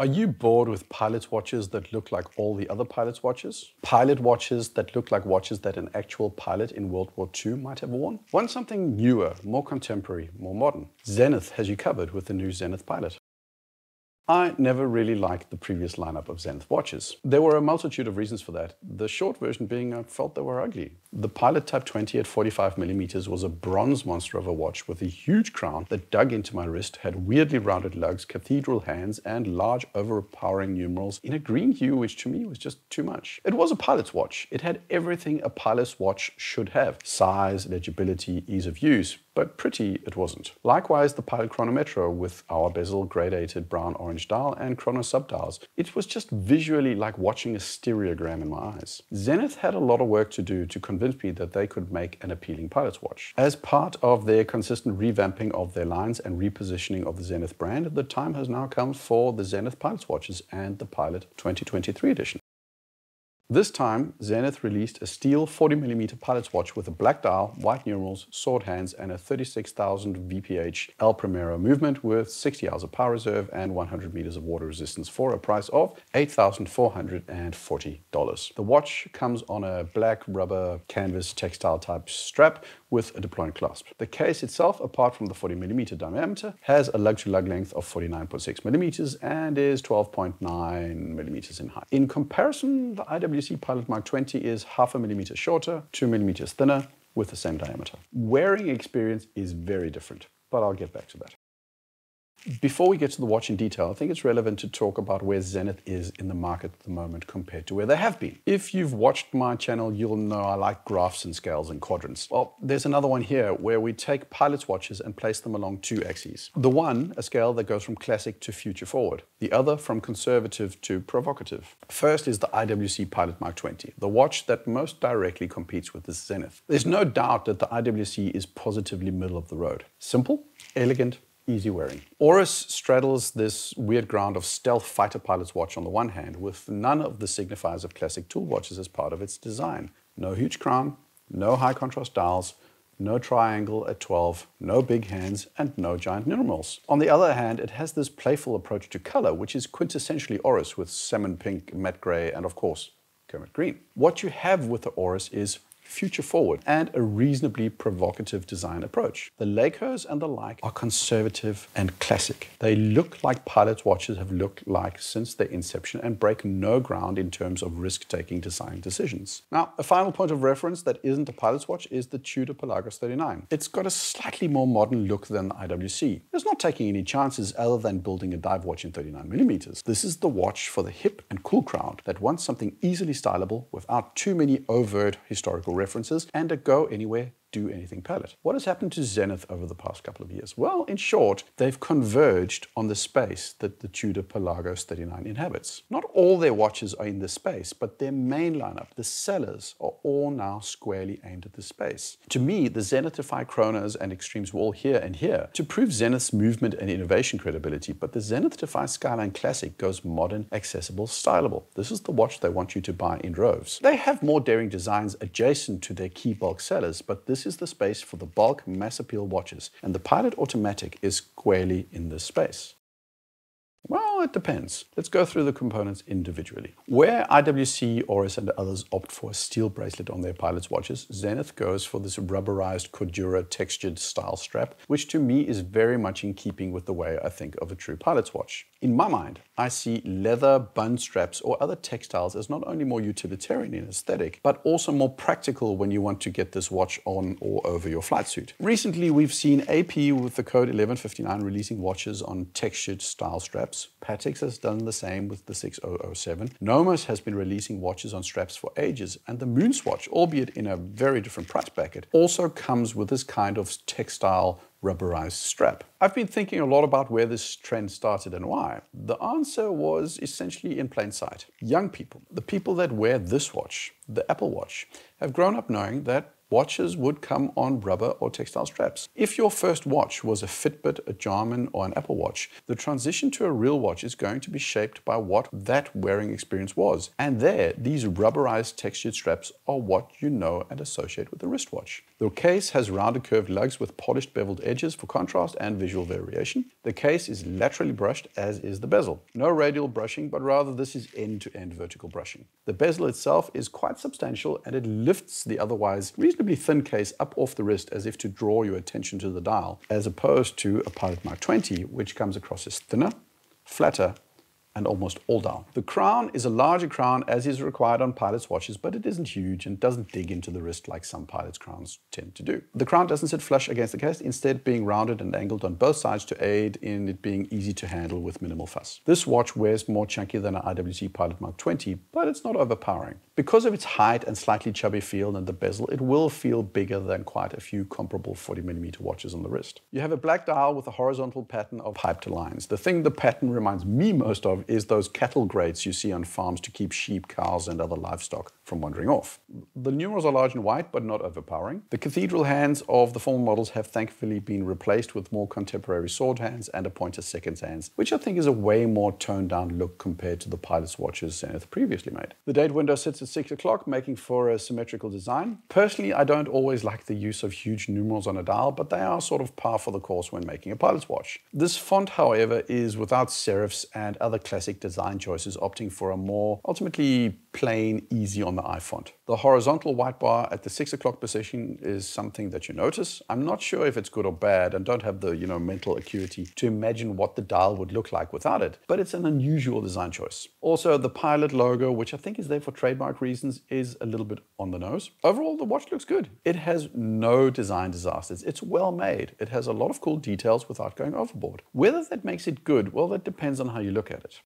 Are you bored with pilot watches that look like all the other pilot's watches? Pilot watches that look like watches that an actual pilot in World War II might have worn? Want something newer, more contemporary, more modern? Zenith has you covered with the new Zenith Pilot. I never really liked the previous lineup of Zenith watches. There were a multitude of reasons for that, the short version being I felt they were ugly. The Pilot Type 20 at 45mm was a bronze monster of a watch with a huge crown that dug into my wrist, had weirdly rounded lugs, cathedral hands, and large overpowering numerals in a green hue which to me was just too much. It was a pilot's watch. It had everything a pilot's watch should have. Size, legibility, ease of use, but pretty it wasn't. Likewise, the Pilot Chronometro with our bezel gradated brown orange dial and chrono subdials. It was just visually like watching a stereogram in my eyes. Zenith had a lot of work to do to convince me that they could make an appealing pilot's watch. As part of their consistent revamping of their lines and repositioning of the Zenith brand, the time has now come for the Zenith pilot's watches and the Pilot 2023 edition. This time, Zenith released a steel 40mm pilot's watch with a black dial, white numerals, sword hands, and a 36,000 VPH El Primero movement with 60 hours of power reserve and 100 meters of water resistance for a price of $8,440. The watch comes on a black rubber canvas textile type strap with a deploying clasp. The case itself, apart from the 40mm diameter, has a lug-to-lug -lug length of 49.6mm and is 12.9mm in height. In comparison, the IW IWC Pilot Mark 20 is half a millimeter shorter, two millimeters thinner, with the same diameter. Wearing experience is very different, but I'll get back to that. Before we get to the watch in detail, I think it's relevant to talk about where Zenith is in the market at the moment compared to where they have been. If you've watched my channel, you'll know I like graphs and scales and quadrants. Well, there's another one here where we take pilot's watches and place them along two axes. The one, a scale that goes from classic to future forward. The other from conservative to provocative. First is the IWC Pilot Mark 20, the watch that most directly competes with the Zenith. There's no doubt that the IWC is positively middle of the road. Simple, elegant, easy wearing. Oris straddles this weird ground of stealth fighter pilot's watch on the one hand, with none of the signifiers of classic tool watches as part of its design. No huge crown, no high contrast dials, no triangle at 12, no big hands, and no giant numerals. On the other hand, it has this playful approach to color, which is quintessentially Oris with salmon pink, matte gray, and of course, Kermit green. What you have with the Oris is future forward, and a reasonably provocative design approach. The Lacos and the like are conservative and classic. They look like pilot watches have looked like since their inception and break no ground in terms of risk-taking design decisions. Now, a final point of reference that isn't a pilot's watch is the Tudor Pelagos 39. It's got a slightly more modern look than the IWC. It's not taking any chances other than building a dive watch in 39mm. This is the watch for the hip and cool crowd that wants something easily stylable without too many overt historical references and a go anywhere do anything palette. What has happened to Zenith over the past couple of years? Well, in short, they've converged on the space that the Tudor Pelagos 39 inhabits. Not all their watches are in this space, but their main lineup, the sellers, are all now squarely aimed at this space. To me, the Zenith Defy Chronos and Extremes were all here and here to prove Zenith's movement and innovation credibility, but the Zenith Defy Skyline Classic goes modern, accessible, stylable. This is the watch they want you to buy in droves. They have more daring designs adjacent to their key bulk sellers, but this this is the space for the bulk mass appeal watches, and the Pilot Automatic is squarely in this space. Well, it depends. Let's go through the components individually. Where IWC, Oris, and others opt for a steel bracelet on their pilot's watches, Zenith goes for this rubberized Cordura textured style strap, which to me is very much in keeping with the way I think of a true pilot's watch. In my mind, I see leather, bund straps, or other textiles as not only more utilitarian in aesthetic, but also more practical when you want to get this watch on or over your flight suit. Recently, we've seen AP with the code 1159 releasing watches on textured style straps. Pateks has done the same with the 6007. Nomos has been releasing watches on straps for ages, and the Moonswatch, albeit in a very different price bracket, also comes with this kind of textile rubberized strap. I've been thinking a lot about where this trend started and why. The answer was essentially in plain sight. Young people, the people that wear this watch, the Apple Watch, have grown up knowing that watches would come on rubber or textile straps. If your first watch was a Fitbit, a Garmin, or an Apple Watch, the transition to a real watch is going to be shaped by what that wearing experience was. And there, these rubberized textured straps are what you know and associate with a wristwatch. The case has rounded curved lugs with polished beveled edges for contrast and visual variation. The case is laterally brushed, as is the bezel. No radial brushing, but rather this is end-to-end -end vertical brushing. The bezel itself is quite substantial and it lifts the otherwise reasonably thin case up off the wrist as if to draw your attention to the dial, as opposed to a Pilot Mark 20, which comes across as thinner, flatter, and almost all down. The crown is a larger crown as is required on pilot's watches, but it isn't huge and doesn't dig into the wrist like some pilot's crowns tend to do. The crown doesn't sit flush against the case, instead being rounded and angled on both sides to aid in it being easy to handle with minimal fuss. This watch wears more chunky than an IWC Pilot Mark 20, but it's not overpowering. Because of its height and slightly chubby feel and the bezel, it will feel bigger than quite a few comparable 40mm watches on the wrist. You have a black dial with a horizontal pattern of hyped lines. The thing the pattern reminds me most of is those cattle grates you see on farms to keep sheep, cows and other livestock from wandering off. The numerals are large and white, but not overpowering. The cathedral hands of the former models have thankfully been replaced with more contemporary sword hands and a pointer seconds hands, which I think is a way more toned down look compared to the pilot's watches Zenith previously made. The date window sits at 6 o'clock, making for a symmetrical design. Personally, I don't always like the use of huge numerals on a dial, but they are sort of par for the course when making a pilot's watch. This font, however, is without serifs and other classic design choices, opting for a more ultimately plain, easy on the eye font. The horizontal white bar at the six o'clock position is something that you notice. I'm not sure if it's good or bad and don't have the you know mental acuity to imagine what the dial would look like without it, but it's an unusual design choice. Also, the Pilot logo, which I think is there for trademark reasons, is a little bit on the nose. Overall, the watch looks good. It has no design disasters. It's well made. It has a lot of cool details without going overboard. Whether that makes it good, well, that depends on how you look at it.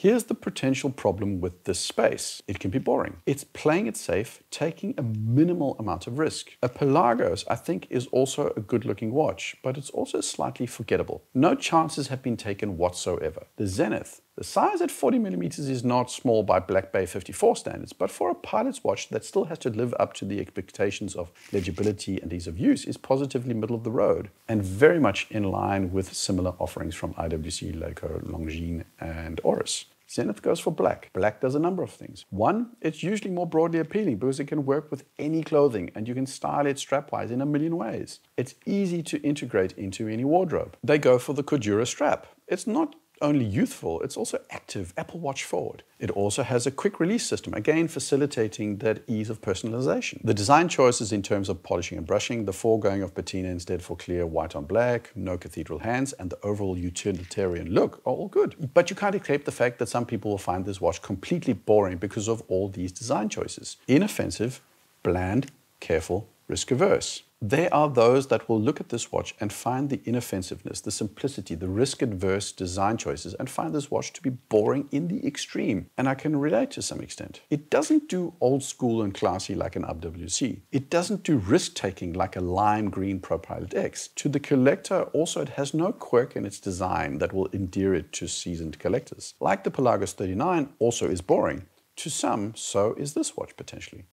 Here's the potential problem with this space. It can be boring. It's playing it safe, taking a minimal amount of risk. A Pelagos, I think, is also a good looking watch, but it's also slightly forgettable. No chances have been taken whatsoever. The Zenith, the size at 40 millimeters is not small by Black Bay 54 standards, but for a pilot's watch that still has to live up to the expectations of legibility and ease of use is positively middle of the road and very much in line with similar offerings from IWC, Laco, Longines, and Oris. Zenith goes for black. Black does a number of things. One, it's usually more broadly appealing because it can work with any clothing and you can style it strapwise in a million ways. It's easy to integrate into any wardrobe. They go for the Cordura strap. It's not only youthful, it's also active, Apple Watch forward. It also has a quick release system, again facilitating that ease of personalization. The design choices in terms of polishing and brushing, the foregoing of patina instead for clear white on black, no cathedral hands, and the overall utilitarian look are all good. But you can't escape the fact that some people will find this watch completely boring because of all these design choices. Inoffensive, bland, careful, risk averse. There are those that will look at this watch and find the inoffensiveness, the simplicity, the risk-adverse design choices and find this watch to be boring in the extreme. And I can relate to some extent. It doesn't do old school and classy like an IWC. It doesn't do risk-taking like a lime green ProPilot X. To the collector, also it has no quirk in its design that will endear it to seasoned collectors. Like the Pelagos 39 also is boring. To some, so is this watch potentially.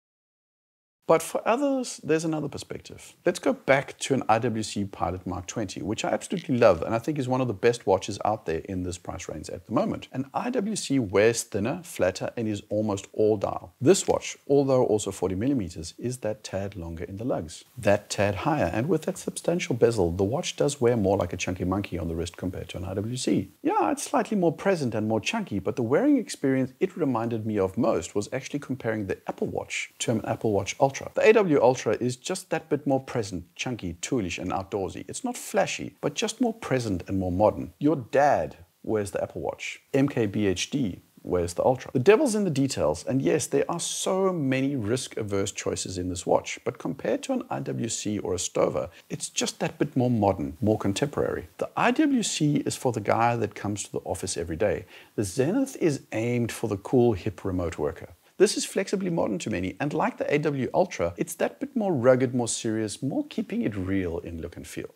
But for others, there's another perspective. Let's go back to an IWC Pilot Mark 20, which I absolutely love and I think is one of the best watches out there in this price range at the moment. An IWC wears thinner, flatter, and is almost all dial. This watch, although also 40 millimeters, is that tad longer in the lugs, that tad higher, and with that substantial bezel, the watch does wear more like a chunky monkey on the wrist compared to an IWC. Yeah, it's slightly more present and more chunky, but the wearing experience it reminded me of most was actually comparing the Apple Watch to an Apple Watch Ultra Ultra. The AW Ultra is just that bit more present, chunky, toolish and outdoorsy. It's not flashy, but just more present and more modern. Your dad wears the Apple Watch. MKBHD wears the Ultra. The devil's in the details, and yes, there are so many risk-averse choices in this watch, but compared to an IWC or a Stowa, it's just that bit more modern, more contemporary. The IWC is for the guy that comes to the office every day. The Zenith is aimed for the cool, hip remote worker. This is flexibly modern to many, and like the AW Ultra, it's that bit more rugged, more serious, more keeping it real in look and feel.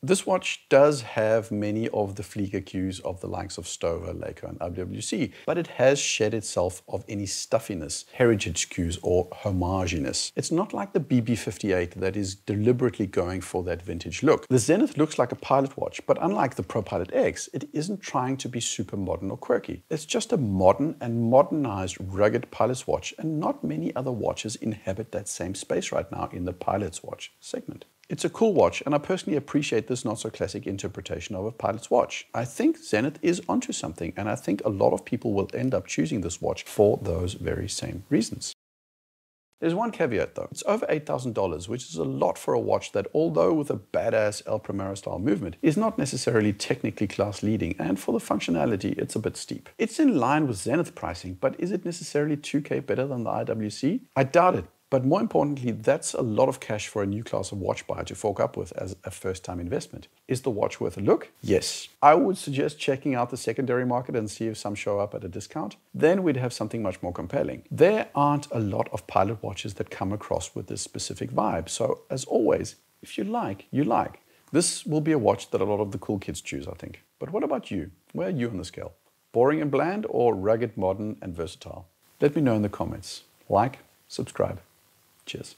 This watch does have many of the Flieger cues of the likes of Stowa, Laco, and IWC, but it has shed itself of any stuffiness, heritage cues, or homaginess. It's not like the BB58 that is deliberately going for that vintage look. The Zenith looks like a pilot watch, but unlike the ProPilot X, it isn't trying to be super modern or quirky. It's just a modern and modernized rugged pilot's watch, and not many other watches inhabit that same space right now in the pilot's watch segment. It's a cool watch, and I personally appreciate this not so classic interpretation of a pilot's watch. I think Zenith is onto something, and I think a lot of people will end up choosing this watch for those very same reasons. There's one caveat though. It's over $8,000, which is a lot for a watch that, although with a badass El Primero style movement, is not necessarily technically class leading, and for the functionality, it's a bit steep. It's in line with Zenith pricing, but is it necessarily 2K better than the IWC? I doubt it, but more importantly, that's a lot of cash for a new class of watch buyer to fork up with as a first time investment. Is the watch worth a look? Yes. I would suggest checking out the secondary market and see if some show up at a discount. Then we'd have something much more compelling. There aren't a lot of pilot watches that come across with this specific vibe. So, as always, if you like, you like. This will be a watch that a lot of the cool kids choose, I think. But what about you? Where are you on the scale? Boring and bland or rugged, modern, and versatile? Let me know in the comments. Like, subscribe. Cheers.